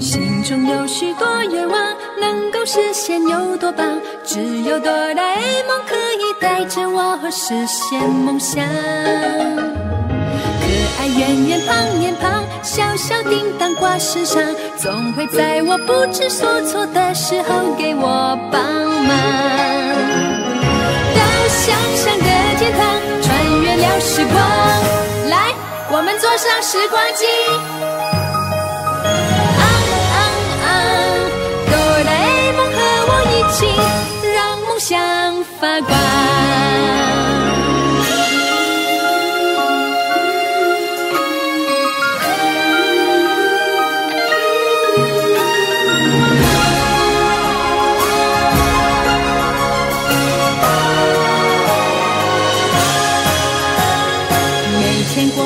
心中有许多愿望，能够实现有多棒？只有哆啦 A 梦可以带着我实现梦想。可爱圆圆胖脸庞，小小叮当挂身上，总会在我不知所措的时候给我帮忙。到想象的天堂，穿越了时光，坐上时光机。啊啊哆啦 a 梦和我一起让梦想发光每天过